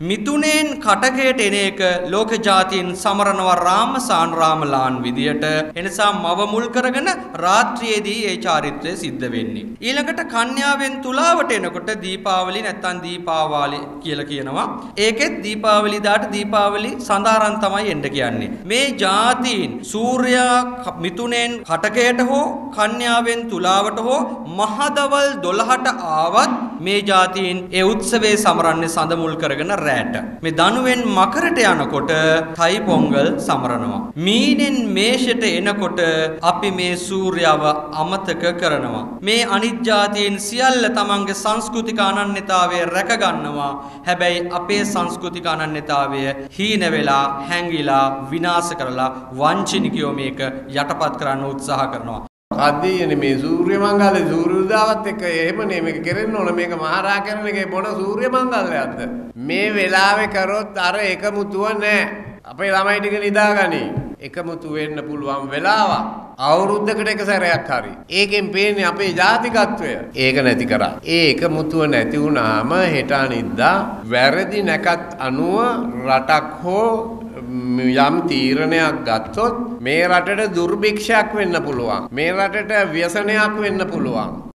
මිතුනේන් කටකයට එන එක ලෝක ජාතීන් සමරනවා රාම සාන්රාමලාන් විදියට. එනිසා මව මුල් කරගෙන රාත්‍රියේදී ඒ චාරිත්‍රය සිද්ධ වෙන්නේ. ඊළඟට කන්‍යාවෙන් තුලාවට එනකොට දීපාවලි නැත්තම් දීපාවාලි කියලා කියනවා. ඒකෙත් දීපාවලි දාට දීපාවලි සඳහරන් තමයි එන්න කියන්නේ. මේ ජාතීන් සූර්යා මිතුනේන් කටකයට හෝ කන්‍යාවෙන් තුලාවට හෝ මහදවල් 12ට ආවත් මේ ජාතීන් ඒ උත්සවයේ සමරන්නේ සඳ මුල් කරගෙන රැට. මේ දනුවෙන් මකරට යනකොට තයි පොංගල් සමරනවා. මීනෙන් මේෂයට එනකොට අපි මේ සූර්යාව අමතක කරනවා. මේ අනිත් ජාතීන් සියල්ල තමන්ගේ සංස්කෘතික අනන්‍යතාවය රැකගන්නවා. හැබැයි අපේ සංස්කෘතික අනන්‍යතාවය හීන වෙලා හැංගිලා විනාශ කරලා වංචනිකයෝ මේක යටපත් කරන්න උත්සාහ කරනවා. අදීයනේ මේ සූර්ය මංගලේ සූර්ය උදාවත් එක්ක එහෙමනේ මේක කෙරෙන්න ඕන. මේක මහරා කරන එකේ මොන සූර්ය මංගලයක්ද? මේ වෙලාවේ කරොත් අර එකමුතුව නැහැ අපේ ළමයි ටික නිදාගනි. එකමුතු වෙන්න පුළුවන් වෙලාවක්. අවුරුද්දකට එක සැරයක් හරි. ඒකෙන් පේන්නේ අපේ ජාතිකත්වය. ඒක නැති කරා. ඒ එකමුතුව නැති වුණාම හෙට අනිද්දා වැරදි නැකත් අනුව රටක් හෝ යම් තීරණයක් ගත්තොත් මේ රටට දුර්භික්ෂයක් වෙන්න පුළුවන්. මේ රටට ව්‍යසනයක් වෙන්න පුළුවන්.